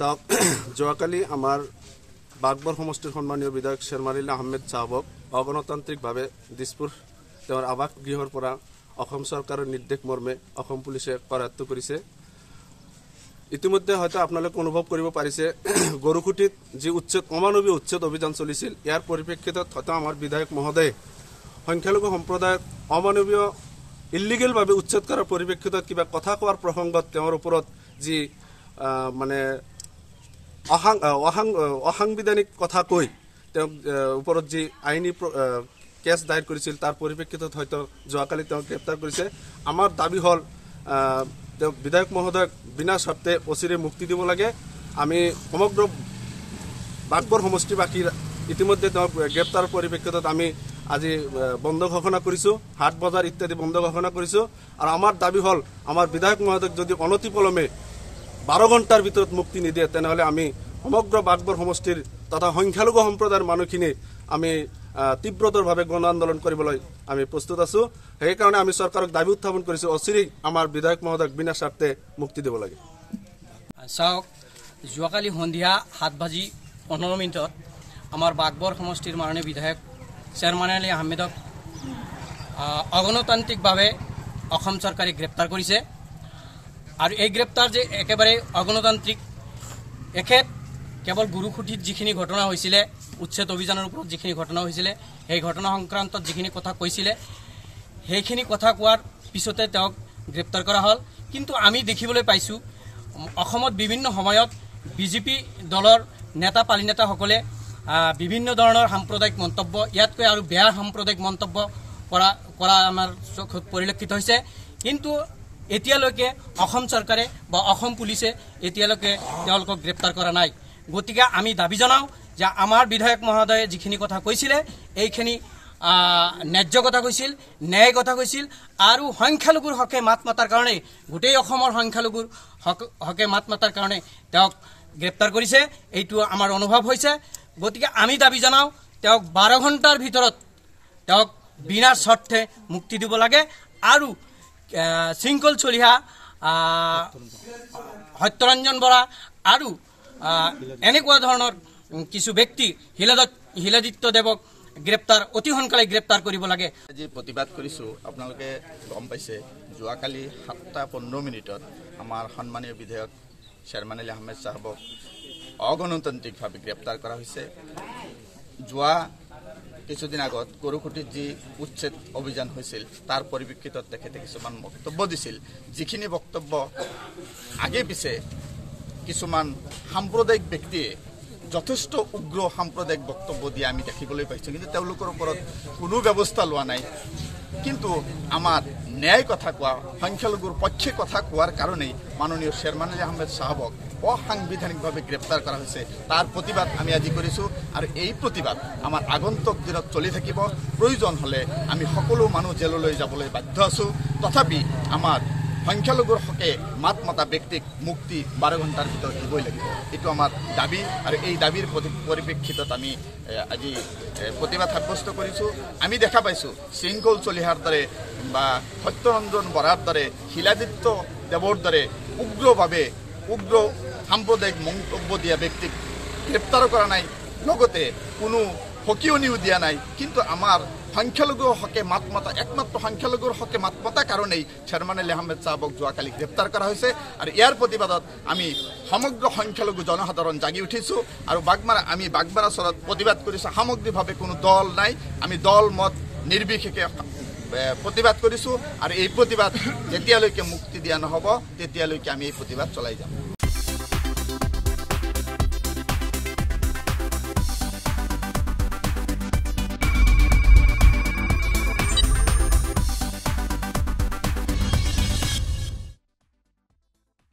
চাওক যোৱাকালি আমাৰ বাগবৰ সমষ্টিৰ সন্মানীয় বিধায়ক শ্বেৰমাৰিল আহমেদ চাহাবক অগণতান্ত্ৰিকভাৱে দিছপুৰ তেওঁৰ আৱাস গৃহৰ পৰা অসম চৰকাৰৰ নিৰ্দেশ মৰ্মে অসম পুলিচে কৰায়ত্ব কৰিছে। ইতিমধ্যে হয়তো আপোনালোকে অনুভৱ কৰিব পাৰিছে গৰুকুটিত যি উচ্ছেদ অমানৱীয় উচ্ছেদ অভিযান চলিছিল ইয়াৰ পৰিপ্ৰেক্ষিতত হয়তো আমাৰ বিধায়ক মহোদয়ে সংখ্যালঘু সম্প্ৰদায়ক অমানৱীয় ইলিগেলভাৱে উচ্ছেদ কৰাৰ পৰিপ্ৰেক্ষিতত কিবা কথা কোৱাৰ প্ৰসংগত তেওঁৰ ওপৰত যি মানে অসাং অসাং অসাংবিধানিক কথা কৈ তেওঁক ওপৰত যি আইনী কেছ দায়েৰ কৰিছিল তাৰ পৰিপ্ৰেক্ষিতত হয়তো যোৱাকালি তেওঁক গ্ৰেপ্তাৰ কৰিছে। আমাৰ দাবী হ'ল তেওঁক বিধায়ক মহোদয়ক বিনা স্বাৰ্থে অচিৰে মুক্তি দিব লাগে। আমি সমগ্ৰ বাগবৰ সমষ্টিবাসীৰ ইতিমধ্যে তেওঁক গ্ৰেপ্তাৰ পৰিপ্ৰেক্ষিতত আমি আজি বন্ধ ঘোষণা কৰিছোঁ হাট বজাৰ ইত্যাদি বন্ধ ঘোষণা কৰিছোঁ। আৰু আমাৰ দাবী হ'ল আমাৰ বিধায়ক মহোদয়ক যদি অনতিপলমে বাৰ ঘণ্টাৰ ভিতৰত মুক্তি নিদিয়ে তেনেহ'লে আমি সমগ্ৰ বাগবৰ সমষ্টিৰ তথা সংখ্যালঘু সম্প্ৰদায়ৰ মানুহখিনি আমি তীব্ৰতৰভাৱে গণ আন্দোলন কৰিবলৈ আমি প্ৰস্তুত আছোঁ। সেইকাৰণে আমি চৰকাৰক দাবী উত্থাপন কৰিছোঁ অচিৰেই আমাৰ বিধায়ক মহোদয়ক বিনা স্বাৰ্থে মুক্তি দিব লাগে। চাওক যোৱাকালি সন্ধিয়া সাত বাজি পোন্ধৰ মিনিটত আমাৰ বাগবৰ সমষ্টিৰ মাননীয় বিধায়ক চেয়াৰমান আলী আহমেদক আহ, অগণতান্ত্ৰিকভাৱে অসম চৰকাৰে গ্ৰেপ্তাৰ কৰিছে। আৰু এই গ্ৰেপ্তাৰ যে একেবাৰে অগণতান্ত্ৰিক এখেত কেৱল গুৰুসুঁটিত যিখিনি ঘটনা হৈছিলে উচ্ছেদ অভিযানৰ ওপৰত যিখিনি ঘটনা হৈছিলে সেই ঘটনা সংক্ৰান্তত যিখিনি কথা কৈছিলে সেইখিনি কথা কোৱাৰ পিছতে তেওঁক গ্ৰেপ্তাৰ কৰা হ'ল। কিন্তু আমি দেখিবলৈ পাইছোঁ অসমত বিভিন্ন সময়ত বিজেপি দলৰ নেতা পালি নেতাসকলে বিভিন্ন ধৰণৰ সাম্প্ৰদায়িক মন্তব্য ইয়াতকৈ আৰু বেয়া সাম্প্ৰদায়িক মন্তব্য কৰা কৰা আমাৰ চকুত পৰিলক্ষিত হৈছে। কিন্তু এতিয়ালৈকে অসম চৰকাৰে বা অসম পুলিচে এতিয়ালৈকে তেওঁলোকক গ্ৰেপ্তাৰ কৰা নাই। গতিকে আমি দাবী জনাওঁ যে আমাৰ বিধায়ক মহোদয়ে যিখিনি কথা কৈছিলে এইখিনি ন্যায্য কথা কৈছিল ন্যায় কথা কৈছিল আৰু সংখ্যালঘুৰ হকে মাত মাতাৰ কাৰণে গোটেই অসমৰ সংখ্যালঘুৰ হক- হকে মাত মাতাৰ কাৰণে তেওঁক গ্ৰেপ্তাৰ কৰিছে। এইটো আমাৰ অনুভৱ হৈছে। গতিকে আমি দাবী জনাওঁ তেওঁক বাৰ ঘণ্টাৰ ভিতৰত তেওঁক বিনা স্বাৰ্থে মুক্তি দিব লাগে। আৰু শৃংখল চলিহা সত্যৰঞ্জন বৰা আৰু এনেকুৱা ধৰণৰ কিছু ব্যক্তি শিলাদত শিলাদিত্য দেৱক গ্ৰেপ্তাৰ অতি সোনকালে গ্ৰেপ্তাৰ কৰিব লাগে। আজি প্ৰতিবাদ কৰিছোঁ আপোনালোকে গম পাইছে যোৱাকালি সাতটা পোন্ধৰ মিনিটত আমাৰ সন্মানীয় বিধায়ক শ্বেৰমান আলী আহমেদ চাহাবক অগণতান্ত্ৰিকভাৱে গ্ৰেপ্তাৰ কৰা হৈছে। যোৱা কিছুদিন আগত গৰুখুটিত যি উচ্ছেদ অভিযান হৈছিল তাৰ পৰিপ্ৰেক্ষিতত তেখেতে কিছুমান বক্তব্য দিছিল। যিখিনি বক্তব্য আগে পিছে কিছুমান সাম্প্ৰদায়িক ব্যক্তিয়ে যথেষ্ট উগ্ৰ সাম্প্ৰদায়িক বক্তব্য দিয়া আমি দেখিবলৈ পাইছোঁ কিন্তু তেওঁলোকৰ ওপৰত কোনো ব্যৱস্থা লোৱা নাই। কিন্তু আমাৰ ন্যায় কথা কোৱা সংখ্যালঘুৰ পক্ষে কথা কোৱাৰ কাৰণেই মাননীয় শ্বেৰমান আলী আহমেদ চাহাবক অসাংবিধানিকভাৱে গ্ৰেপ্তাৰ কৰা হৈছে। তাৰ প্ৰতিবাদ আমি আজি কৰিছোঁ আৰু এই প্ৰতিবাদ আমাৰ আগন্তুক দিনত চলি থাকিব। প্ৰয়োজন হ'লে আমি সকলো মানুহ জেললৈ যাবলৈ বাধ্য আছোঁ। তথাপি আমাৰ সংখ্যালঘুৰ হকে মাত মতা ব্যক্তিক মুক্তি বাৰ ঘণ্টাৰ ভিতৰত দিবই লাগিব। এইটো আমাৰ দাবী আৰু এই দাবীৰ পৰিপ্ৰেক্ষিতত আমি আজি প্ৰতিবাদ সাব্যস্ত কৰিছোঁ। আমি দেখা পাইছোঁ শৃংখল চলিহাৰ দৰে বা সত্যৰঞ্জন বৰাৰ দৰে শিলাদিত্য দেৱৰ দৰে উগ্ৰভাৱে উগ্ৰ সাম্প্ৰদায়িক মন্তব্য দিয়া ব্যক্তিক গ্ৰেপ্তাৰ কৰা নাই। লগতে কোনো সকিয়নিও দিয়া নাই। কিন্তু আমাৰ সংখ্যালঘুৰ হকে মাত মতা একমাত্ৰ সংখ্যালঘুৰ হকে মাত মতা কাৰণেই শ্বেৰমান আলী আহমেদ চাহাবক যোৱাকালি গ্ৰেপ্তাৰ কৰা হৈছে। আৰু ইয়াৰ প্ৰতিবাদত আমি সমগ্ৰ সংখ্যালঘু জনসাধাৰণ জাগি উঠিছোঁ। আৰু বাগমাৰা আমি বাগমাৰা চৰত প্ৰতিবাদ কৰিছোঁ। সামগ্ৰিকভাৱে কোনো দল নাই। আমি দল মত নিৰ্বিশেষে প্ৰতিবাদ কৰিছোঁ। আৰু এই প্ৰতিবাদ যেতিয়ালৈকে মুক্তি দিয়া নহ'ব তেতিয়ালৈকে আমি এই প্ৰতিবাদ চলাই যাম।